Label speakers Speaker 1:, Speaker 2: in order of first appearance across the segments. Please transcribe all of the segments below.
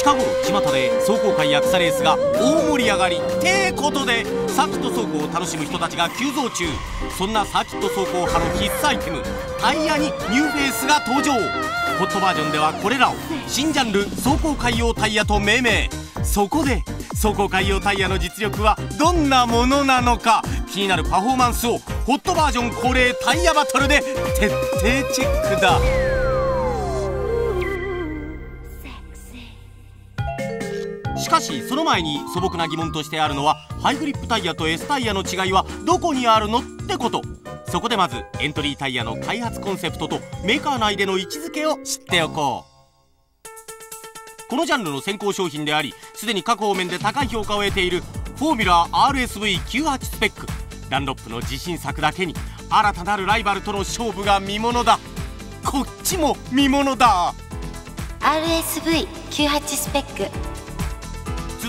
Speaker 1: 近頃巷で走行会や草レースが大盛り上がりってことでサーキット走行を楽しむ人たちが急増中そんなサーキット走行派の必須アイテムタイヤにニューフェイスが登場。ホットバージョンではこれらを新ジャンル走行会用タイヤと命名そこで走行会用タイヤの実力はどんなものなのか気になるパフォーマンスをホットバージョン恒例タイヤバトルで徹底チェック。だしかしその前に素朴な疑問としてあるのはハイグリップタイヤと S タイヤの違いはどこにあるのってこと。そこでまずエントリータイヤの開発コンセプトとメーカー内での位置づけを知っておこう。このジャンルの先行商品でありすでに各方面で高い評価を得ているフォーミュラー RSV98 スペック。ダンロップの自信作だけに新たなるライバルとの勝負が見ものだ。こっちも見ものだ。
Speaker 2: RSV98 スペック。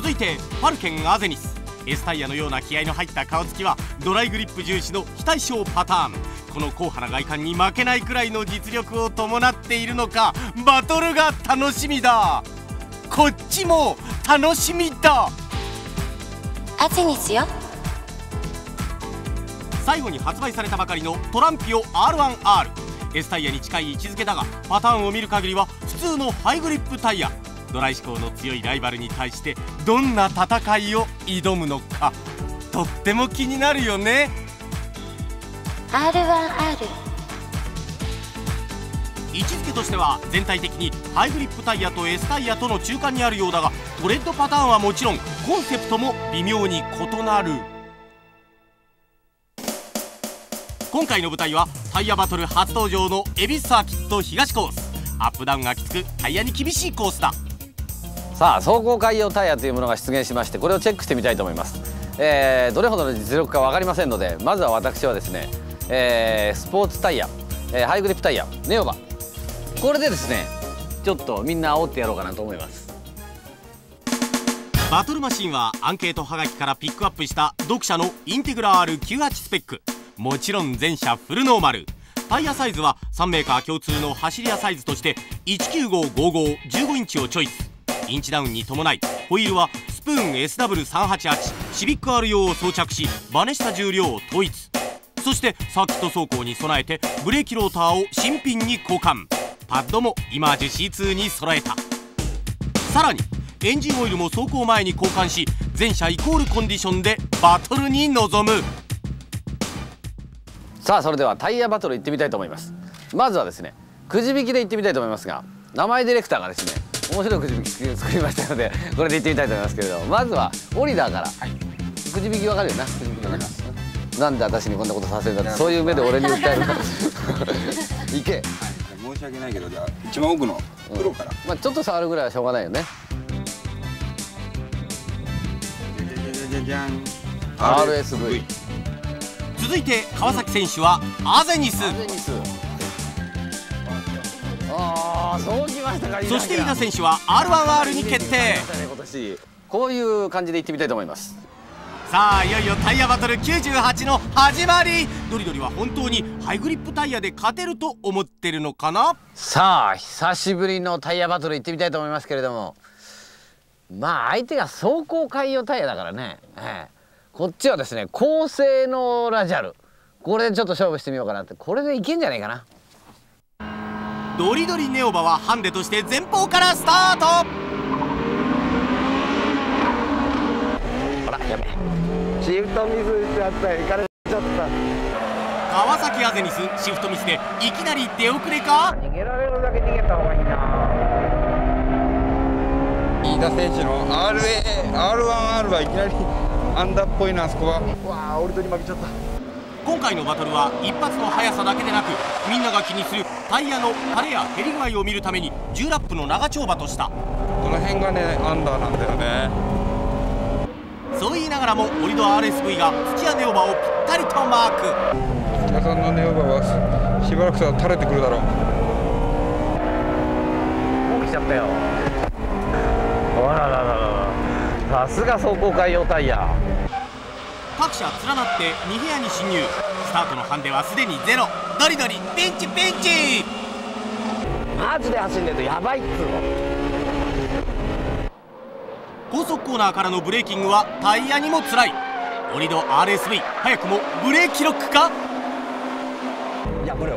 Speaker 1: 続いてパルケンアゼニス。S タイヤのような気合の入った顔つきはドライグリップ重視の非対称パターン。この硬派な外観に負けないくらいの実力を伴っているのかバトルが楽しみだ。こっちも楽しみだ。
Speaker 2: アゼニスよ。
Speaker 1: 最後に発売されたばかりのトランピオ R1R S タイヤに近い位置づけだがパターンを見る限りは普通のハイグリップタイヤドライ志向の強いライバルに対してどんな戦いを挑むのかとっても気になるよね。
Speaker 2: R1R
Speaker 1: 位置づけとしては全体的にハイグリップタイヤと S タイヤとの中間にあるようだがトレッドパターンはもちろんコンセプトも微妙に異なる。今回の舞台はタイヤバトル初登場の恵比寿サーキット東コース。アップダウンがきつくタイヤに厳しいコースだ
Speaker 3: さあ走行海用タイヤというものが出現しましてこれをチェックしてみたいと思います、えーどれほどの実力か分かりませんのでまずは私はですね、えースポーツタイヤ、えーハイグリップタイヤネオバ。これでですねちょっとみんな煽ってやろうかなと思います。
Speaker 1: バトルマシンはアンケートはがきからピックアップした読者のインテグラ R98 スペック。もちろん全車フルノーマル。タイヤサイズは3メーカー共通の走り屋サイズとして1955515インチをチョイス。インチダウンに伴いホイールはスプーン SW388 シビック R 用を装着しバネした重量を統一。そしてサーキット走行に備えてブレーキローターを新品に交換。パッドもイマージュ C2 に揃えた。さらにエンジンオイルも走行前に交換し全車イコールコンディションでバトルに臨む。
Speaker 3: さあそれではタイヤバトル行ってみたいと思います。まずはですねくじ引きで行ってみたいと思いますが名前ディレクターがですね面白いくじ引きを作りましたのでこれで行ってみたいと思いますけれども。まずはオリダーから、くじ引きわかるよな。くじ引きわかります。なんで私にこんなことさせるんだってそういう目で俺に訴えるか。ら 行け。
Speaker 4: 申し訳ないけどじゃあ一番奥のプロから、
Speaker 3: まあちょっと触るぐらいはしょうがないよね。
Speaker 4: じゃじゃじゃじゃん。
Speaker 3: RSV
Speaker 1: 続いて川崎選手はアゼニス。
Speaker 3: アゼニスそうきましたか
Speaker 1: そして飯田選手は R1R に決定。
Speaker 3: 今年こういう感じで行ってみたいと思います。
Speaker 1: さあいよいよタイヤバトル98の始まり。ドリドリは本当にハイグリップタイヤで勝てると思ってるのかな？
Speaker 3: さあ久しぶりのタイヤバトル行ってみたいと思いますけれども。まあ相手が走行海用タイヤだからね、ええ。こっちはですね高性能ラジャル。これでちょっと勝負してみようかなって。これでいけんじゃないかな
Speaker 1: ドリドリネオバはハンデとして前方からスタート。
Speaker 3: ほらやべ
Speaker 5: シフトミスしちゃった。行かれちゃった。
Speaker 1: 川崎アゼニスシフトミスでいきなり出遅れか？
Speaker 5: 逃げられるだけ逃げた方がいいな。
Speaker 4: 飯田選手の RA R1R はいきなりアンダーっぽいなあそこは。
Speaker 5: うわあ俺とに負けちゃった
Speaker 1: 今回のバトルは一発の速さだけでなくみんなが気にするタイヤの垂れや減り具合を見るために10ラップの長丁場とした。
Speaker 4: この辺がねアンダーなんだよね。
Speaker 1: そう言いながらもオリド RSV が土屋ネオバをぴったりとマーク。
Speaker 4: 北さんのネオバはししばらくしたら垂れてくるだろう。
Speaker 3: もう来ちゃったよ。あららららら。さすが走行海用タイヤ
Speaker 1: 各社連なって2部屋に侵入。スタートのハンデはすでにゼロ。ドリドリピンチピンチ。
Speaker 5: マジで走んねえとやばいっつうの。
Speaker 1: 高速コーナーからのブレーキングはタイヤにもつらいオリド RSV 早くもブレーキロックか？
Speaker 5: いやこれ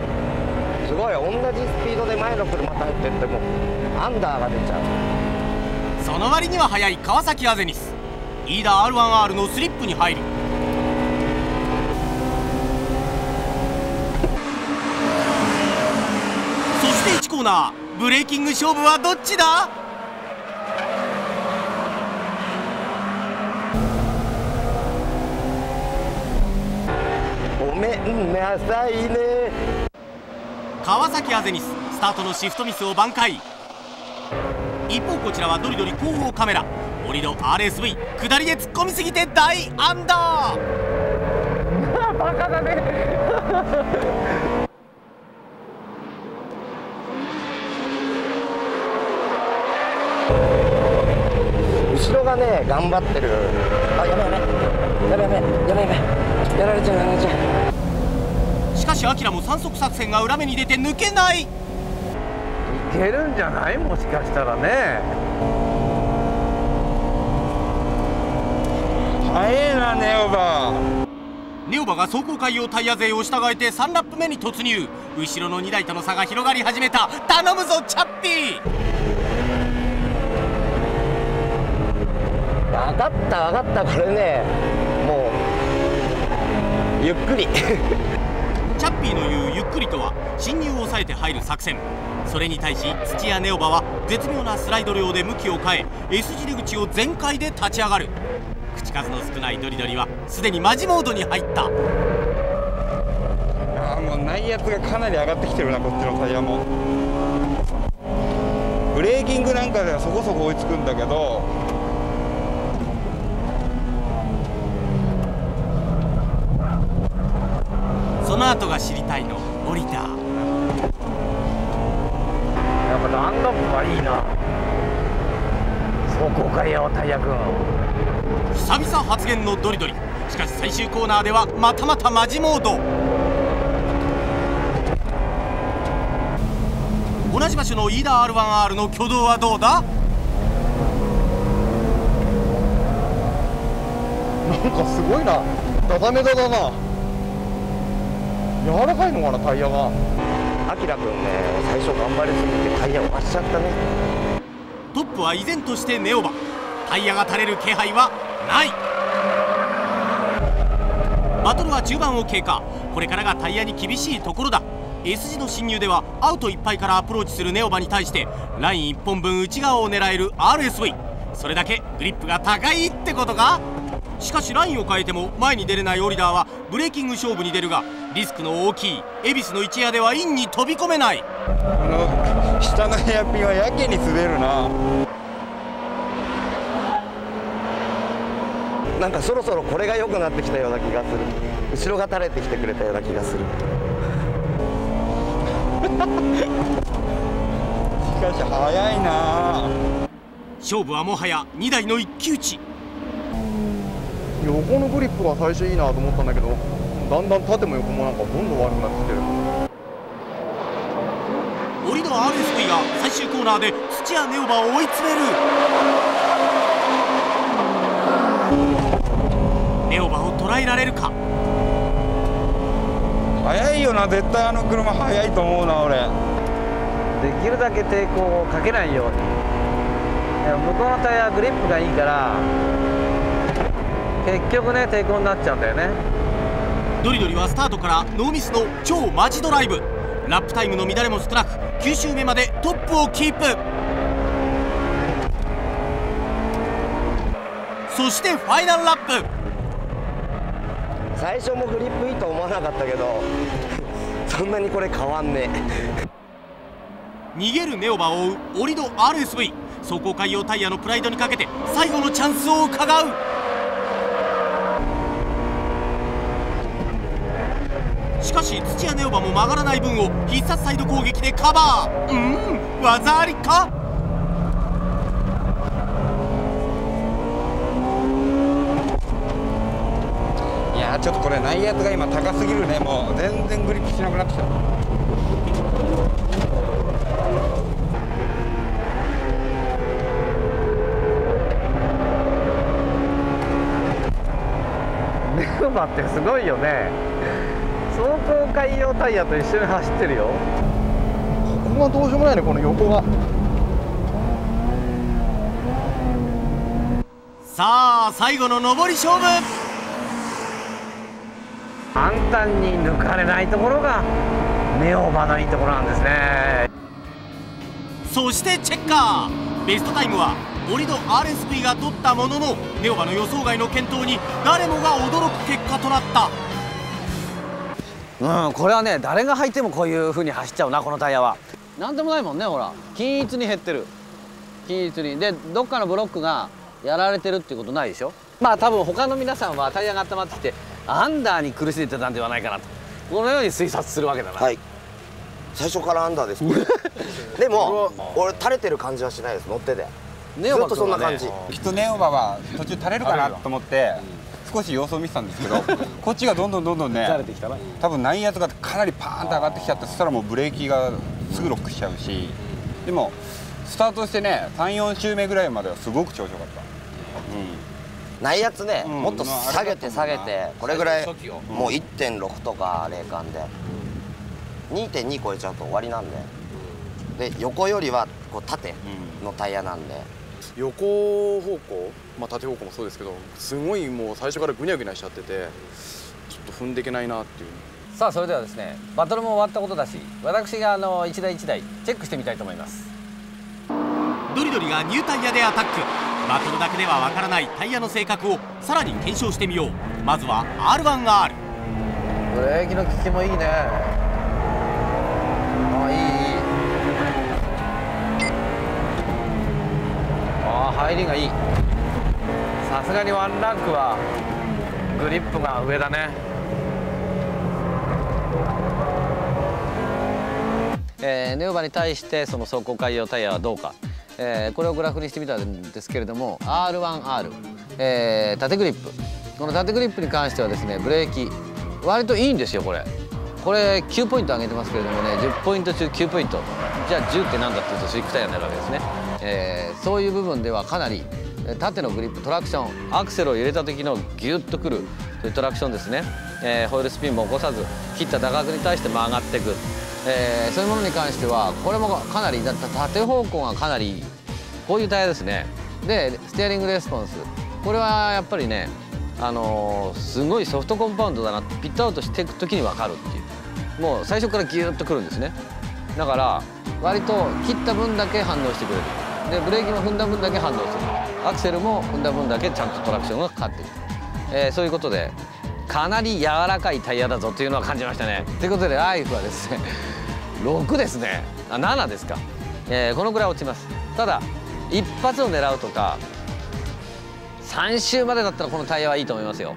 Speaker 5: すごい同じスピードで前の車と入ってってもアンダーが出ちゃう。
Speaker 1: その割には速い川崎アゼニス。飯田 R1R のスリップに入るそして1コーナー。ブレーキング勝負はどっちだ？
Speaker 5: ごめんなさいね。
Speaker 1: 川崎アゼニススタートのシフトミスを挽回。一方こちらはドリドリ後方カメラ。オリド RSV 下りで突っ込みすぎて大アンダー。
Speaker 5: 後ろがね頑張ってる。あやべやべやべやべやべやべやられちゃうやられちゃう。
Speaker 1: しかしアキラも三速作戦が裏目に出て抜けない。
Speaker 3: いけるんじゃない？もしかしたらね。
Speaker 4: 早えなネオバ
Speaker 1: ネオバが走行会用タイヤ勢を従えて3ラップ目に突入。後ろの2台との差が広がり始めた。頼むぞチャッピー
Speaker 5: 分かった分かった。これねもうゆっくり。
Speaker 1: チャッピーの言うゆっくりとは進入を抑えて入る作戦。それに対し土屋ネオバは絶妙なスライド量で向きを変え S 字出口を全開で立ち上がる。口数の少ないドリドリはすでにマジモードに入った。
Speaker 4: あーもう内圧がかなり上がってきてるなこっちのタイヤも。ブレーキングなんかではそこそこ追いつくんだけど
Speaker 1: の後が知りたいのオリター
Speaker 3: やっぱダンロップはいいな。走行会よタイヤ君。
Speaker 1: 久々発言のドリドリ。しかし最終コーナーではまたまたマジモード。同じ場所の飯田 R1R の挙動はどうだ？
Speaker 5: なんかすごいな。ダダメダだな柔らかいのかなタイヤが。アキラ君ね最初頑張りすぎてタイヤを割っちゃったね。
Speaker 1: トップは依然としてネオバ。タイヤが垂れる気配はない。バトルは中盤を経過。これからがタイヤに厳しいところだ。S 字の進入ではアウトいっぱいからアプローチするネオバに対してライン1本分内側を狙える RSV それだけグリップが高いってことか？しかしラインを変えても前に出れないオリダーはブレーキング勝負に出るがリスクの大きいエビスの一夜ではインに飛び込めない。
Speaker 4: この下のヘアピンはやけに滑るな。
Speaker 5: なんかそろそろこれが良くなってきたような気がする。後ろが垂れてきてくれたような気がする。
Speaker 4: しかし速いな。
Speaker 1: 勝負はもはや2台の一騎打ち。
Speaker 5: 横のグリップが最初いいなと思ったんだけどだんだん縦も横もなんかどんどん悪くなってきてる。
Speaker 1: オリド RSV が最終コーナーで土屋ネオバを追い詰める。ネオバを捉えられるか。
Speaker 4: 速いよな絶対あの車速いと思うな俺。
Speaker 3: できるだけ抵抗をかけないように。いや向こうのタイヤはグリップがいいから結局ね抵抗になっちゃうんだよね
Speaker 1: ドリドリはスタートからノーミスの超マジドライブ。ラップタイムの乱れも少なく9周目までトップをキープ。そしてファイナルラップ。
Speaker 5: 最初もグリップいいと思わなかったけど そんなにこれ変わんね
Speaker 1: 逃げるネオバを追うオリド RSV 走行海用タイヤのプライドにかけて最後のチャンスを伺うかし土屋ネオバも曲がらない分を必殺サイド攻撃でカバー。うん？技ありか？
Speaker 4: いやちょっとこれ内圧が今高すぎるね。もう全然グリップしなくなってきた。
Speaker 3: ネオバってすごいよね。相当海洋タイヤと一緒に走ってるよ。
Speaker 5: ここがどうしようもないねこの横が。
Speaker 1: さあ最後の上り勝負。
Speaker 3: 簡単に抜かれないところがネオバのいいところなんですね。
Speaker 1: そしてチェッカーベストタイムはオリド RSV が取ったもののネオバの予想外の健闘に誰もが驚く結果となった
Speaker 3: うんこれはね誰が履いてもこういう風に走っちゃうなこのタイヤは。なんでもないもんねほら。均一に減ってる。均一に。でどっかのブロックがやられてるっていうことないでしょ？まあ多分他の皆さんはタイヤが温まってきてアンダーに苦しんでたんではないかなと。このように推察するわけだな、
Speaker 6: はい。最初からアンダーです でも俺垂れてる感じはしないです乗ってて。
Speaker 3: ネオバ
Speaker 6: ずっとそんな感じ。
Speaker 4: きっとネオバは途中垂れるかなと思って少し様子を見てたんですけど こっちがどんどんどんどんね
Speaker 3: 慣れてきたな。
Speaker 4: 多分内圧がかなりパーンと上がってきちゃってそしたらもうブレーキがすぐロックしちゃうしでもスタートしてね34周目ぐらいまではすごく調子よかった。
Speaker 6: 内圧ね、
Speaker 4: うん。
Speaker 6: もっと下げて下げてこれぐらいもう1.6とか冷感で。2.2超えちゃうと終わりなんで。で横よりはこう縦のタイヤなんで
Speaker 7: 横方向、まあ、縦方向もそうですけどすごいもう最初からぐにゃぐにゃしちゃっててちょっと踏んでいけないなっていう。
Speaker 3: さあそれではですねバトルも終わったことだし私があの一台一台チェックしてみたいと思います。
Speaker 1: ドリドリがニュータイヤでアタック。バトルだけではわからないタイヤの性格をさらに検証してみよう。まずは R1R
Speaker 3: ブレーキの効きもいいねあいいいいあ入りがいい。さすがにワンランクはグリップが上だね。えーネオバに対してその走行改良タイヤはどうか、えーこれをグラフにしてみたんですけれども R1R、えー縦グリップ。この縦グリップに関してはですねブレーキ割といいんですよこれ。これ9ポイント上げてますけれどもね10ポイント中9ポイント。じゃあ10って何だっていうとスイックタイヤになるわけですね、えーそういう部分ではかなり縦のグリップトラクションアクセルを入れた時のギュッとくるそういうトラクションですね、えーホイールスピンも起こさず切った打角に対して曲がっていく、えーそういうものに関してはこれもかなりだ縦方向がかなりこういうタイヤですね。でステアリングレスポンス。これはやっぱりねあのーすごいソフトコンパウンドだなピットアウトしていく時に分かるっていう。もう最初からギュッとくるんですね。だから割と切った分だけ反応してくれる。でブレーキも踏んだ分だけ反応する。アクセルも踏んだ分だけちゃんとトラクションがかかっている、えーそういうことでかなり柔らかいタイヤだぞというのは感じましたね。ということでライフはですね 6ですね。あ7ですか、えーこのぐらい落ちます。ただ一発を狙うとか3周までだったらこのタイヤはいいと思いますよ。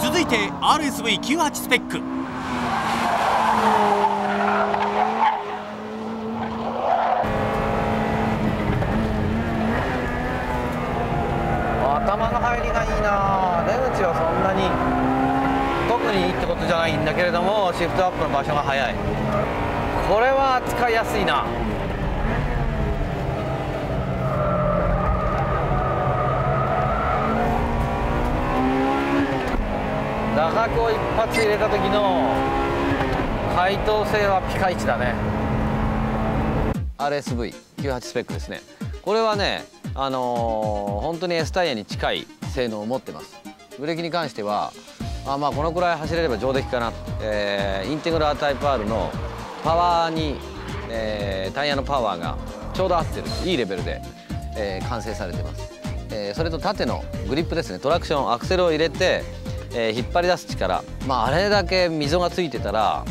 Speaker 1: 続いて RSV98 スペック。
Speaker 3: 頭の入りがいいな。出口はそんなに特にいいってことじゃないんだけれどもシフトアップの場所が速い。これは扱いやすいな。打角を一発入れた時の回答性はピカイチだね。RSV98 スペックですね。これはねあのー本当に S タイヤに近い性能を持ってます。ブレーキに関してはあまあこのくらい走れれば上出来かな、えーインテグラータイプ R のパワーに、えータイヤのパワーがちょうど合ってる。いいレベルで、えー完成されてます、えーそれと縦のグリップですね。トラクションアクセルを入れて、えー引っ張り出す力。まああれだけ溝がついてたら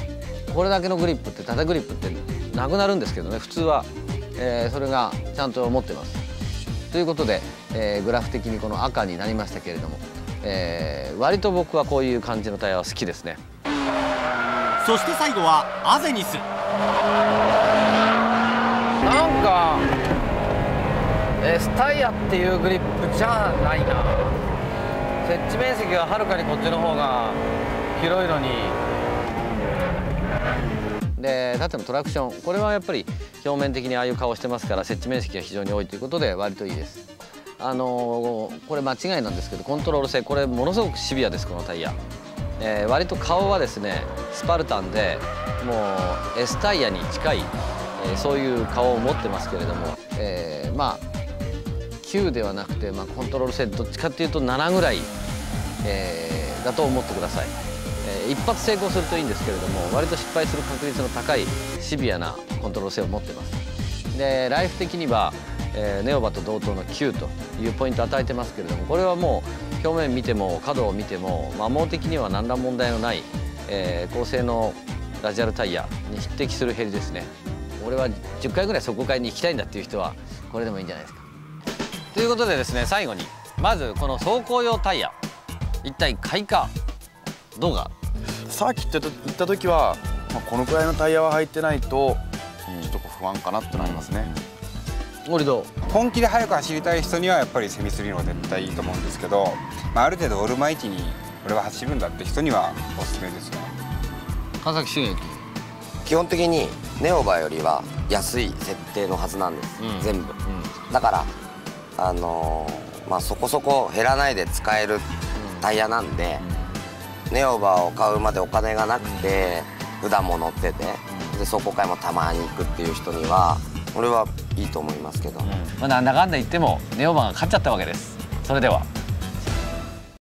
Speaker 3: これだけのグリップって縦グリップってなくなるんですけどね普通は、えーそれがちゃんと持ってます。ということで、えーグラフ的にこの赤になりましたけれども、えー割と僕はこういう感じのタイヤは好きですね。
Speaker 1: そして最後はアゼニス。
Speaker 3: なんか S タイヤっていうグリップじゃないな。接地面積ははるかにこっちの方が広いのにで縦のトラクション。これはやっぱり表面的にああいう顔してますから接地面積が非常に多いということで割といいです。あのーこれ間違いなんですけどコントロール性これものすごくシビアですこのタイヤ、えー割と顔はですねスパルタンでもう S タイヤに近い、えーそういう顔を持ってますけれども、えまあ9ではなくて、まあ、コントロール性どっちかっていうと7ぐらい、えだと思ってください、一発成功するといいんですけれども割と失敗する確率の高いシビアなコントロール性を持ってます。でライフ的には、えーネオバと同等の9というポイントを与えてますけれどもこれはもう表面見ても角を見ても摩耗的には何ら問題のない、えー高性能ラジアルタイヤに匹敵するヘリですね。俺は10回ぐらい底買いに行きたいんだっていう人はこれでもいいんじゃないですか。ということでですね最後にまずこの走行用タイヤ一体買いかどうか
Speaker 7: サーキット行った時は、まあ、このくらいのタイヤは入ってないとちょっとこう不安かなってなりますね、
Speaker 3: 森どう？
Speaker 4: 本気で速く走りたい人にはやっぱりセミスリーの方が絶対いいと思うんですけど、まあ、ある程度オールマイティに俺は走るんだって人にはおすすめですよね。
Speaker 3: 川崎俊之
Speaker 6: 基本的にネオバよりは安い設定のはずなんです、
Speaker 3: うん。
Speaker 6: 全部。だからあのーまあそこそこ減らないで使えるタイヤなんで、ネオバを買うまでお金がなくて普段も乗っててで走行会もたまに行くっていう人には俺はいいと思いますけど、
Speaker 3: まあ、なんだかんだ言ってもネオバが勝っちゃったわけです。それでは。